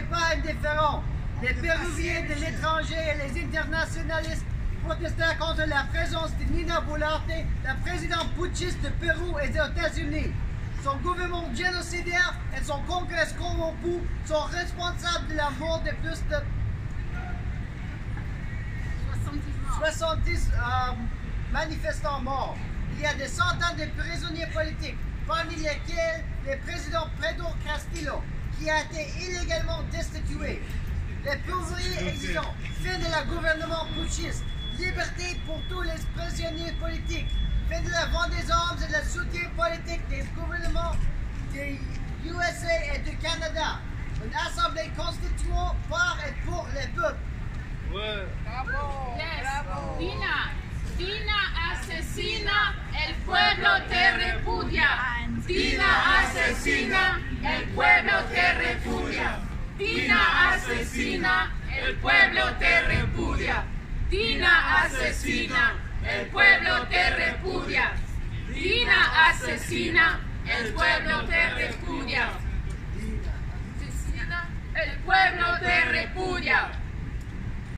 n'est pas indifférent. Les Péruviens de l'étranger et les internationalistes protestèrent contre la présence de Nina Bolarte, la présidente putschiste de Pérou et des États-Unis. Son gouvernement génocidaire et son congrès corrompu sont responsables de la mort de plus de 70 euh, manifestants morts. Il y a des centaines de prisonniers politiques, parmi lesquels le président Pedro Castillo, qui a été illégalement destitué. Les ouvriers exigeants, fin de la gouvernement putschiste, liberté pour tous les prisonniers politiques, fin de la vente des armes et de la soutien politique des gouvernements des USA et du Canada. Une assemblée constituante par et pour les peuples. Yes. Dina, Dina asesina, el pueblo te repudia. Dina asesina, el pueblo asesina, el pueblo te repudia. Dina asesina, el pueblo te repudia. Dina asesina, el pueblo te repudia.